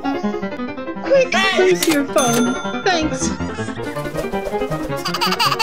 Quick, Guys. use your phone. Thanks.